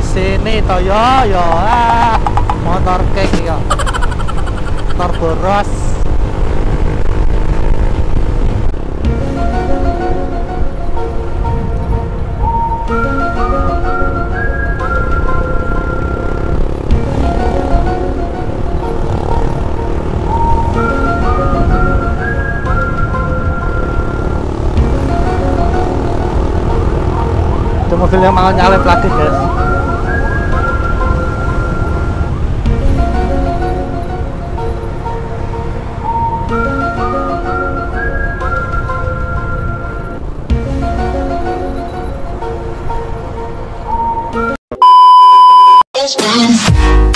di sini toh yo yo ah. Motor kek yo. Motor boros. Mobilnya mau nyalip lagi guys Christmas.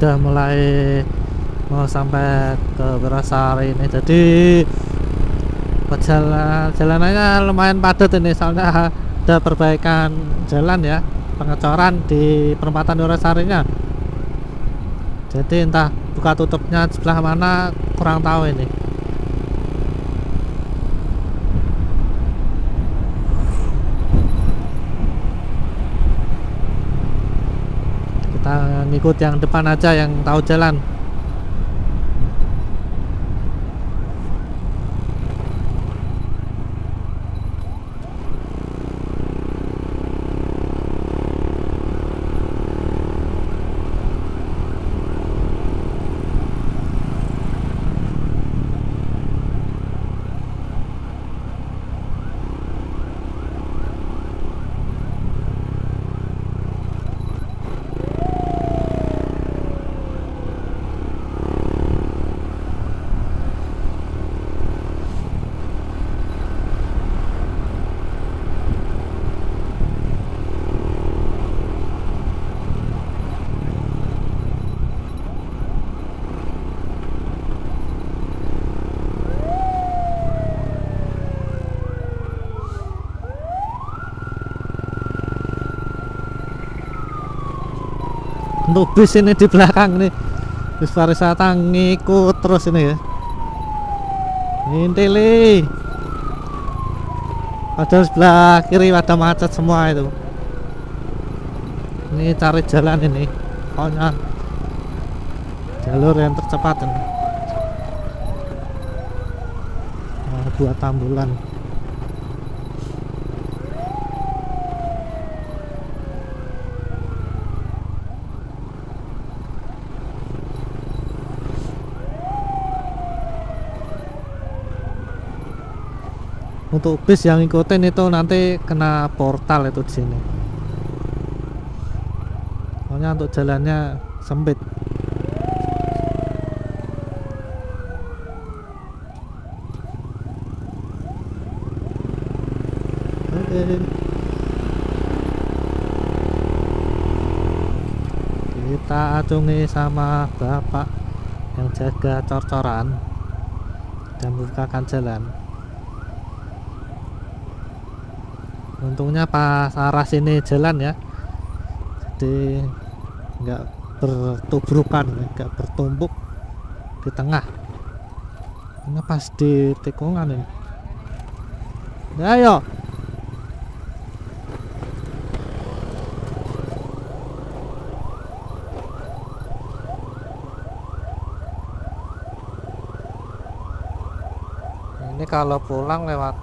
Udah mulai mau sampai ke Berasari ini. Jadi perjalanan jalanannya lumayan padat ini soalnya ada perbaikan jalan ya pengecoran di perempatan Berasarinya jadi entah buka tutupnya sebelah mana kurang tahu ini kita ngikut yang depan aja yang tahu jalan untuk bis ini di belakang nih bis pariwisata ngikut terus ini ya. Intili padahal sebelah kiri ada macet semua itu. Ini cari jalan ini. Pokoknya jalur yang tercepat ini. Nah, buat ambulan untuk bis yang ikutin itu nanti kena portal itu di sini. Soalnya untuk jalannya sempit. Kita acungi sama bapak yang jaga cor-coran dan bukakan jalan. Untungnya pas arah sini jalan ya. Jadi nggak bertubrukan nggak bertumbuk di tengah. Ini pas di tikungan ini. Ya, ayo. Ini kalau pulang lewat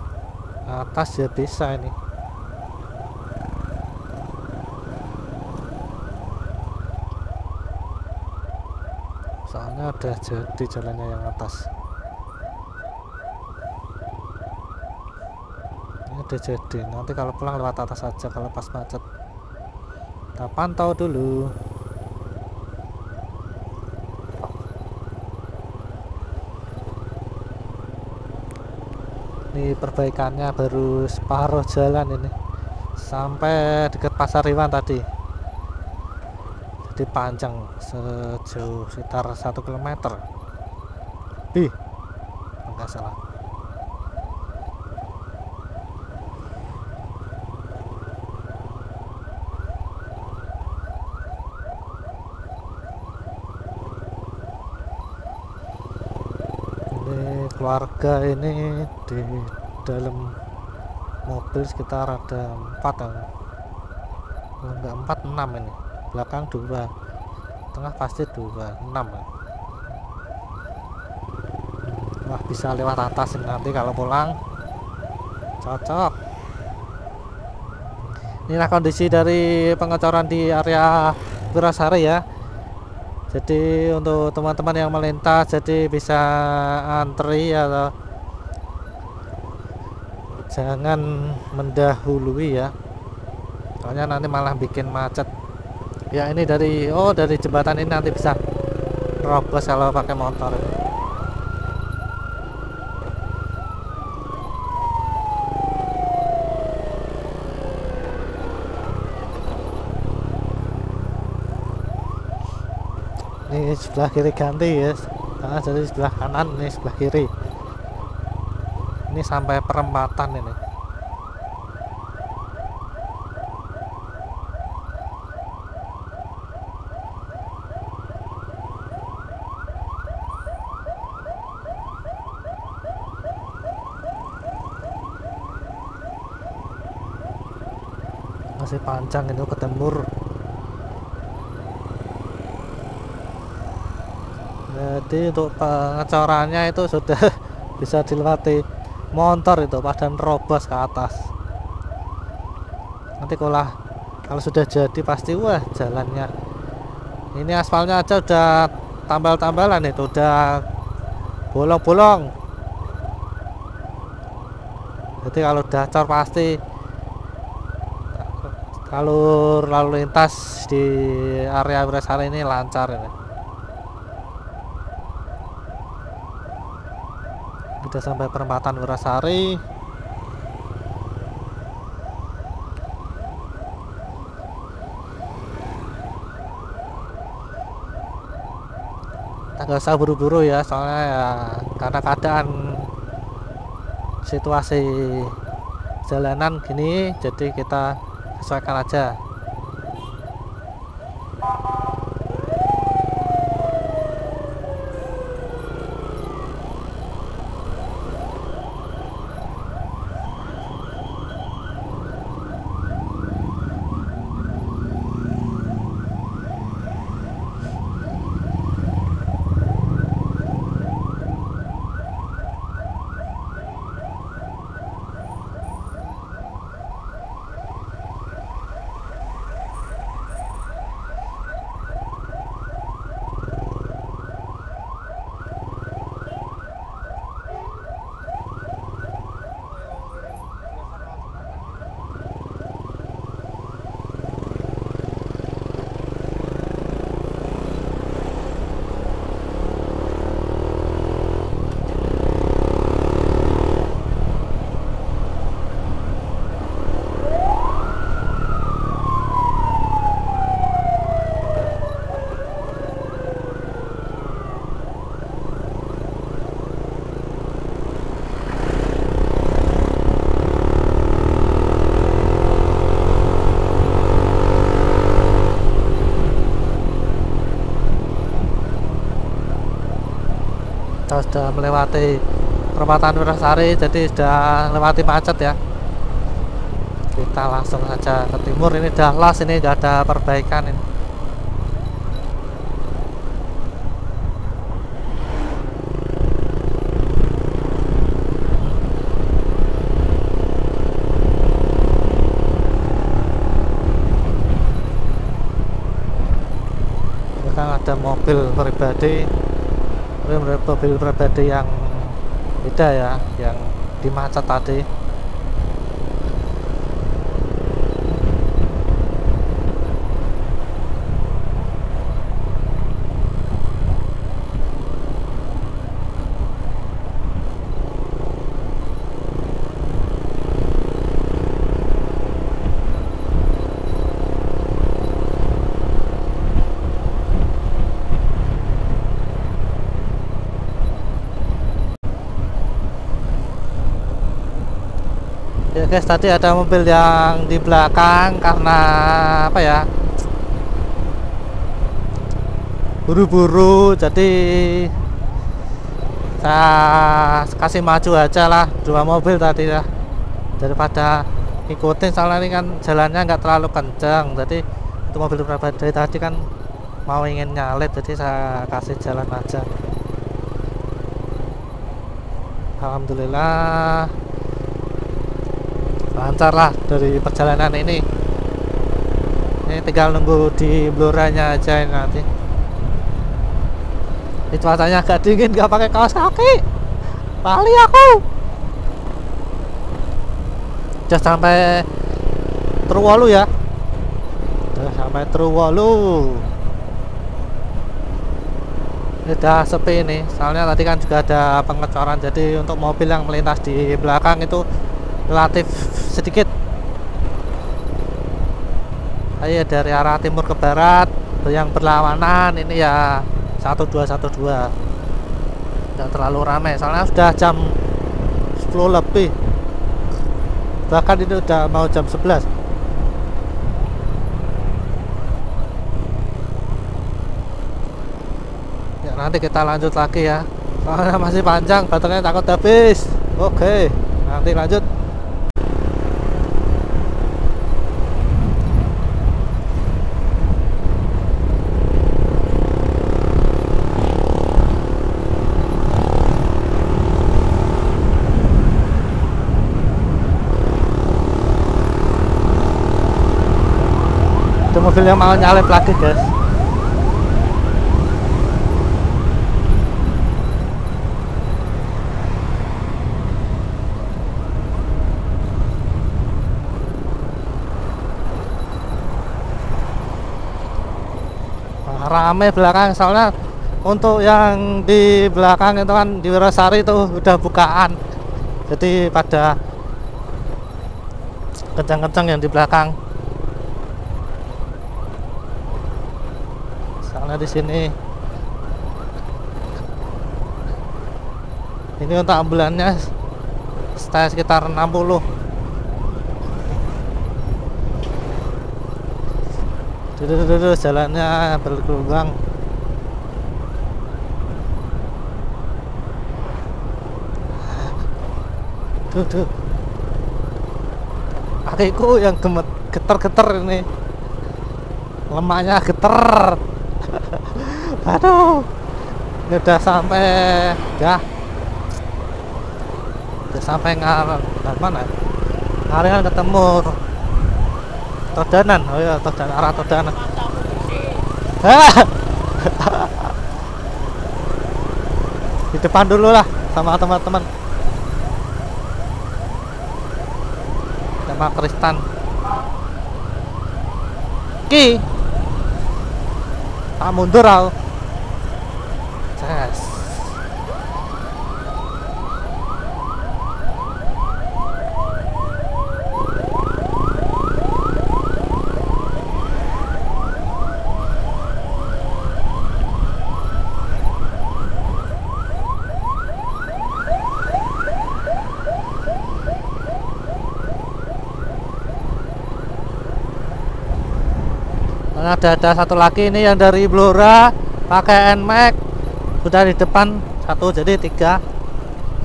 atas ya bisa ini udah jadi jalannya yang atas. Ini jadi. Nanti kalau pulang lewat atas saja kalau pas macet. Kita pantau dulu. Ini perbaikannya baru separuh jalan ini. Sampai dekat pasar Iwan tadi jadi panjang sejauh sekitar satu kilometer. Ih enggak salah. Ini keluarga ini di dalam mobil sekitar ada empat enggak empat enam ini belakang dua. Tengah pasti dua. Enam wah bisa lewat atas nanti kalau pulang. Cocok. Inilah kondisi dari pengecoran di area Wirasari ya. Jadi untuk teman-teman yang melintas jadi bisa antri atau jangan mendahului ya. Soalnya nanti malah bikin macet ya ini dari oh dari jembatan ini nanti bisa robos kalau pakai motor. Ini sebelah kiri ganti ya. Nah, jadi sebelah kanan ini sebelah kiri. Ini sampai perempatan ini panjang itu ke timur jadi untuk pengecorannya itu sudah bisa dilewati motor itu pada nerobos ke atas. Nanti kalau kalau sudah jadi pasti wah jalannya. Ini aspalnya aja udah tambal-tambalan itu udah bolong-bolong. Jadi kalau udah cor pasti kalau lalu lintas di area Wirasari ini lancar ini. Kita sampai perempatan Wirasari kita nggak usah buru-buru ya soalnya ya karena keadaan situasi jalanan gini jadi kita sesuaikan aja kita sudah melewati perempatan Wirasari jadi sudah melewati macet ya. Kita langsung saja ke timur ini udah las ini nggak ada perbaikan ini kan ada mobil pribadi ini mobil pribadi yang beda ya yang di macet tadi guys tadi ada mobil yang di belakang karena apa ya buru-buru. Jadi saya kasih maju aja lah dua mobil tadi ya. Daripada ikutin soalnya ini kan jalannya nggak terlalu kencang jadi itu mobil pribadi tadi kan mau ingin nyalip jadi saya kasih jalan aja. Alhamdulillah lancar lah dari perjalanan ini. Ini tinggal nunggu di bluranya aja nanti. Ini cuacanya agak dingin gak pakai kaos kaki. Bali aku. Udah sampai Truwolu ya. Udah sampai Truwolu ini udah sepi ini. Soalnya tadi kan juga ada pengecoran. Jadi untuk mobil yang melintas di belakang itu relatif sedikit. Ayo dari arah timur ke barat yang berlawanan ini ya 1212 tidak terlalu ramai soalnya sudah jam 10 lebih. Bahkan ini udah mau jam 11 ya nanti kita lanjut lagi ya. Soalnya masih panjang baterainya takut habis. Oke nanti lanjut itu mobil yang mau nyalip lagi guys. Rame belakang soalnya untuk yang di belakang itu kan di Wirasari itu udah bukaan. Jadi pada kencang-kencang yang di belakang soalnya di sini. Ini untuk ambulannya stay sekitar 60 Duh, duh, duh, jalannya berlubang tuh tuh kakiku yang gemet geter-geter ini. Lemaknya geter aduh ini udah sampai ya udah sampai ngar mana ngaringan ketemu Todanan, oh ya Todanan arah Todanan. Di depan dulu lah sama teman-teman. Sama Kristan. Ki. Tak mundur aku. Yes. Nah, ada ada satu lagi ini yang dari Blora pakai Nmax sudah di depan satu jadi tiga.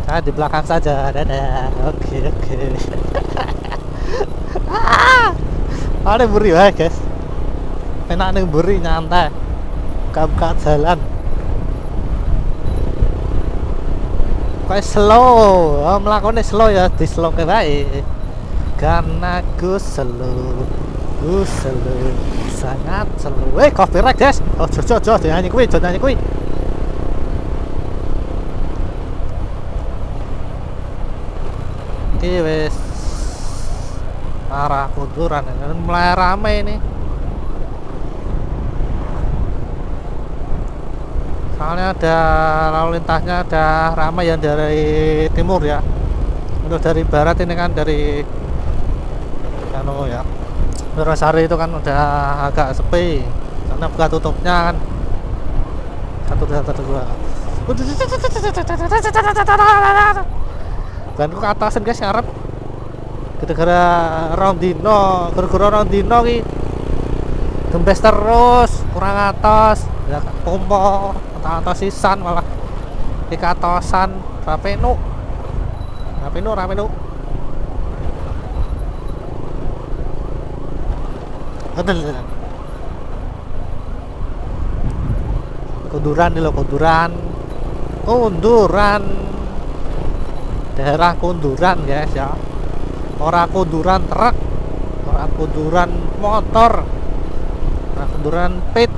Saya di belakang saja. Dadah. Oke oke. Ah! Ada buri ya guys. Enak nih buri nyantai. Buka-buka jalan. Kayak slow? Oh, melakukannya slow ya. Di slow ke baik karena gue slow gue slow. Sangat slow. Eh copyright guys. Oh jojo jojo nyanyi kuwi jojo nyanyi iki wis arah kunduran ini. Mulai rame ini. Soalnya ada lalu lintasnya ada ramai yang dari timur ya. Untuk dari barat ini kan dari anu ya. Wirasari itu kan udah agak sepi. Karena buka tutupnya kan. Satu dua satu dua dan ke atasan guys ngarep gara-gara rong dino gara-gara rong dino ki gembes terus kurang atas ya kompo atas sisan malah ikatosan rapenu rapenu rapenu Betul, betul. Kunduran nih loh, kunduran. Kunduran. Daerah kunduran guys ya. Orang kunduran truk, orang kunduran motor, orang kunduran pit.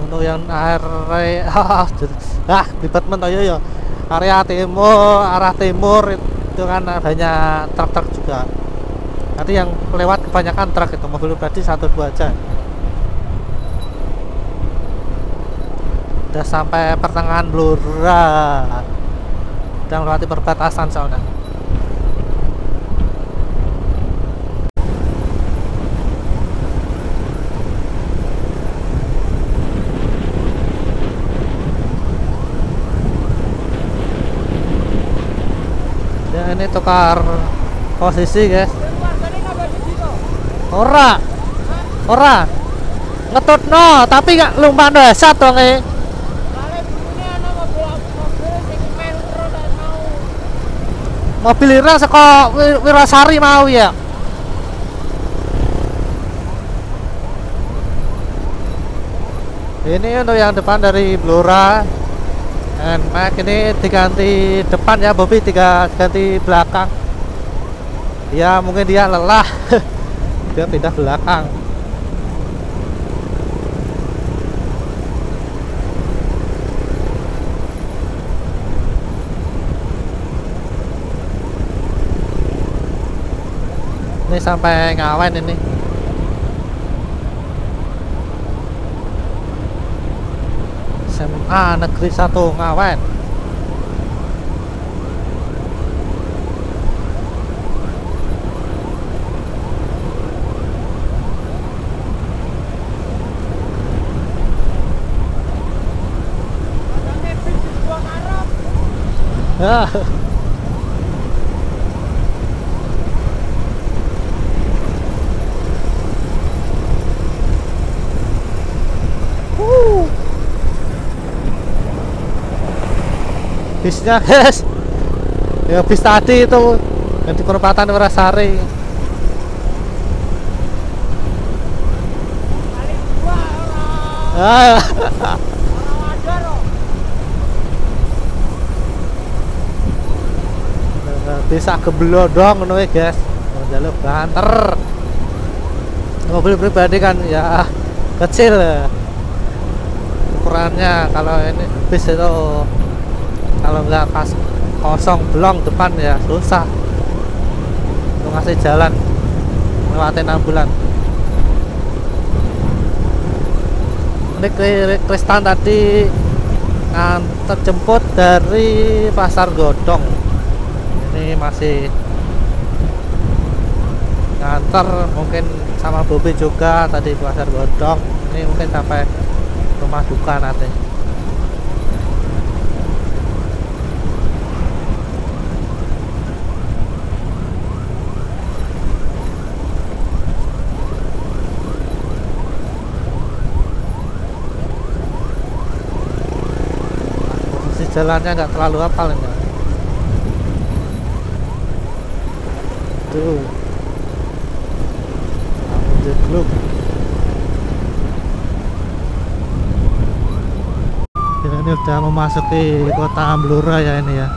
Untuk yang area ah ribet men yo area timur arah timur itu kan banyak truk-truk juga nanti yang lewat kebanyakan truk itu mobil pribadi satu dua aja udah sampai pertengahan Blora. Udah melewati perbatasan soalnya. Ya ini tukar posisi guys. Ora. Ora. Ngetut no tapi gak lumpang dasar dong eh mobil saka Wi- Wirasari mau ya? Ini untuk yang depan dari Blora dan Mac ini diganti depan ya Bobby tiga ganti belakang. Ya mungkin dia lelah. Dia pindah belakang ini sampai ngawen ini. SMA Negeri 1 Ngawen Ya. Bisnya guys Ya bis tadi itu Yang di perempatan Wirasari Ah. bisa keblodong ngono ya, guys. Jalur banter. Mobil pribadi kan ya kecil. Ukurannya kalau ini bis itu kalau nggak pas kosong blong depan ya susah. Untuk ngasih jalan lewatin ambulan. Ini Kri- Kristan tadi nganter jemput dari pasar Godong. Ini masih nganter mungkin sama Bobi juga tadi di pasar Godong. Ini mungkin sampai rumah duka nanti posisi jalannya nggak terlalu hafal ini. Tuh. Jegluk Kita ini udah memasuki kota Amblora ya ini ya.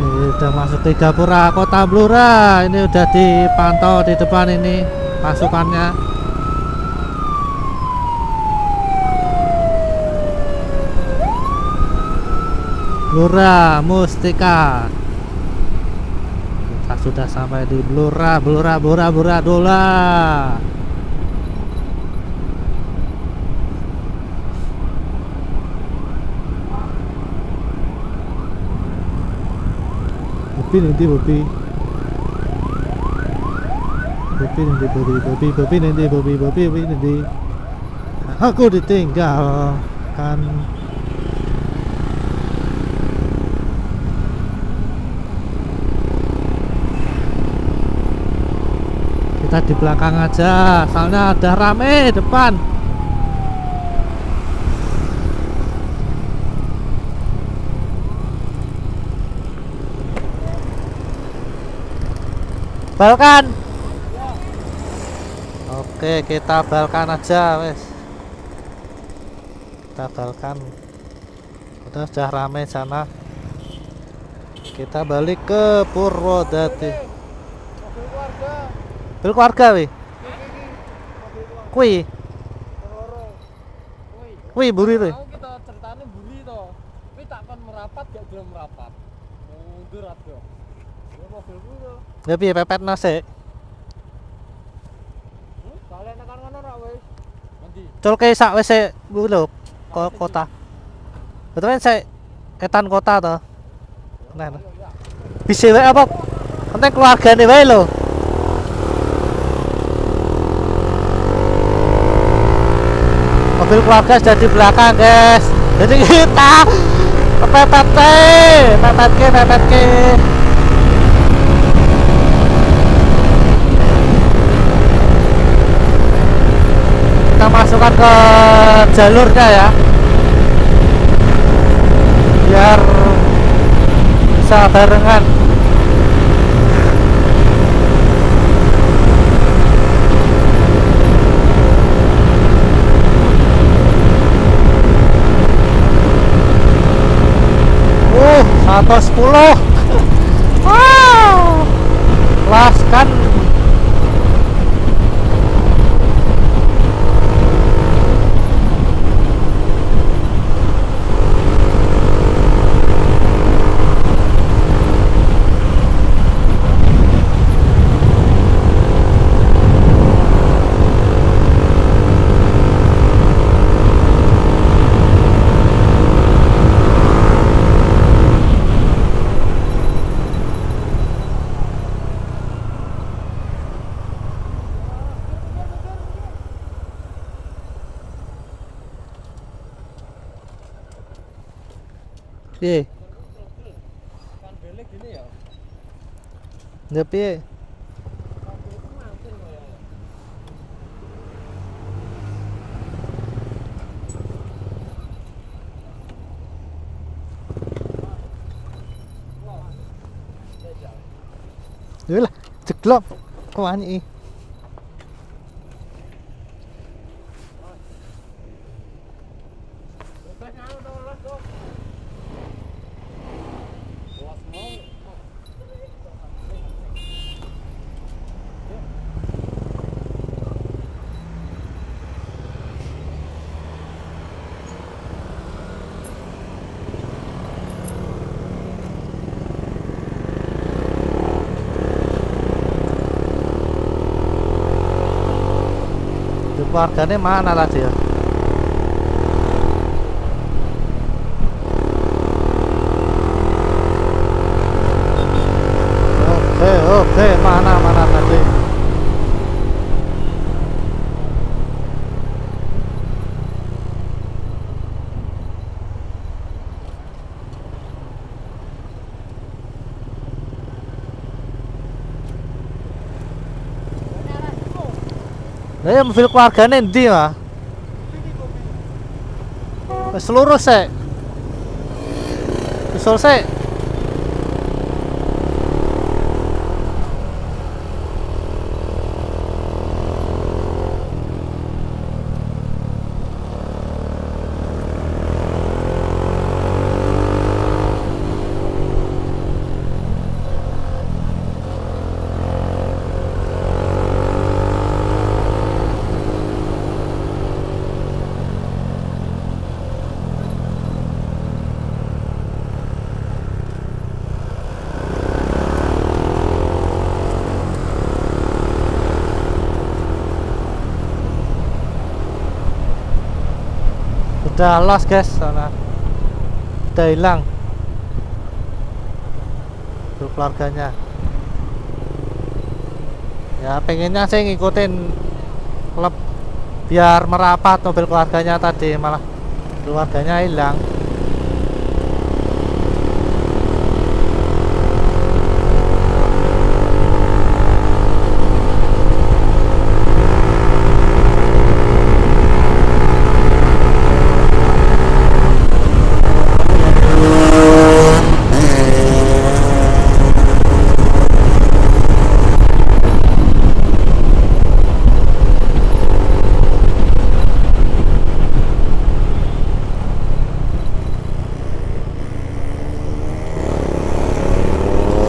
Ini udah masuk ke Gapura kota Amblora. Ini udah dipantau di depan ini pasukannya Blora Mustika. Kita sudah sampai di Blora Blora Blora Blora Dola. Bobi nanti Bobi Bobi nanti Bobi Bobi Bobi nanti Bobi Bobi Bobi nanti. Aku ditinggal kan kita di belakang aja. Soalnya ada rame depan. Balkan. Oke kita balkan aja wes. Kita balkan. Udah sudah rame sana. Kita balik ke Purwodadi bil keluarga keluarga kui? Kui buri tuh. Kita ceritane buri to kuwi tak kon merapat gak gelem merapat. Mundur atuh ya mobilku to ya piye pepet ngono ra wis. Culke sak wis lho ko kota. betul kan saya etan kota toh. Nah, nah. ya. Bisa wae apa? Penting keluargane wae lho mobil keluarga sudah di belakang guys. Jadi kita pepet pepet ke pepet ke kita masukkan ke jalurnya ya. Biar bisa barengan uh 110 wow. Kelas kan piye kan belek gini ya ya piye mobilku mantul kaya Dulu lah, ceklok. Kok anyi? Bebas nganu to las kok. Luas mau. Di keluarganya mana tadi ya? Oke, oke, mana mana tadi? Ya mobil keluargane ndi, Mas? Sik. Wis selesai. Udah lost guys sana. Udah hilang. Tuh keluarganya. Ya pengennya saya ngikutin klub biar merapat mobil keluarganya tadi malah keluarganya hilang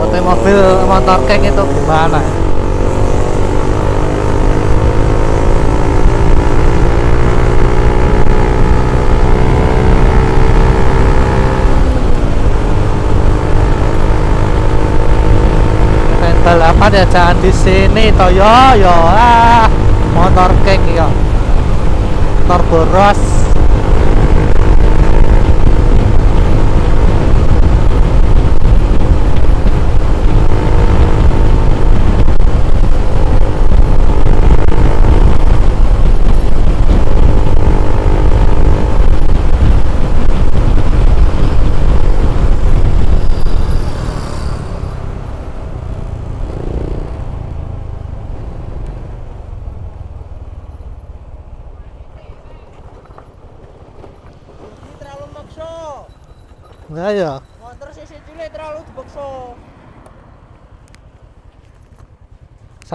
seperti mobil motor keng itu gimana? Ya? Main balapan ya jangan di sini toh. Yo yo ah. Motor keng yo. Motor boros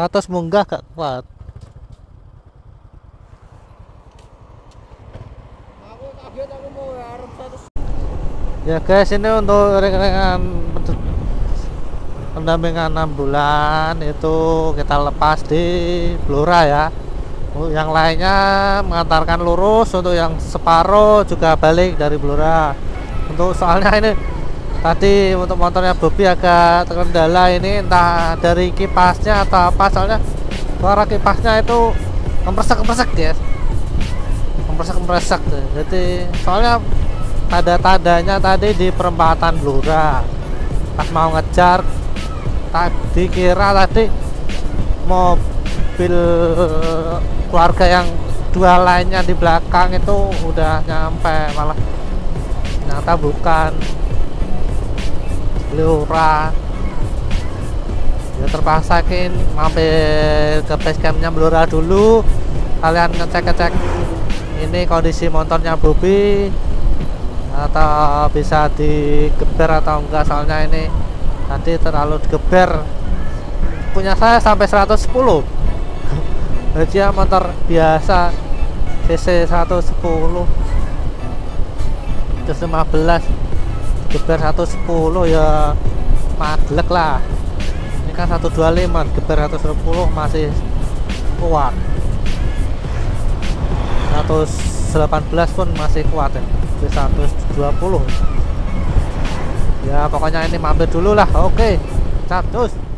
satu munggah gak kuat. Ya guys ini untuk ringan pendampingan 6 bulan itu kita lepas di Blora ya. Oh, yang lainnya mengantarkan lurus untuk yang separuh juga balik dari Blora. Untuk soalnya ini tadi untuk motornya Bobby agak terkendala ini entah dari kipasnya atau apa soalnya suara kipasnya itu kompresek kompresek ya kompresek kompresek jadi soalnya tanda-tandanya tadi di perempatan Blora. Pas mau ngejar tadi kira tadi mobil keluarga yang dua lainnya di belakang itu udah nyampe malah ternyata bukan Blora ya terpaksa kin mampir ke base campnya Blora dulu. Kalian ngecek-ngecek ini kondisi motornya Bobby. Atau bisa digeber atau enggak. Soalnya ini tadi terlalu digeber. Punya saya sampai 110 jadi ya motor biasa. Cc 110 terus 15 geber 110 ya maglek lah. Ini kan 125 geber 110 masih kuat. 118 pun masih kuat ya. Di 120 ya pokoknya ini mampir dulu lah. Oke 100